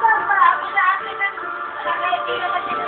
Papa, ako na ako na. Hindi naman din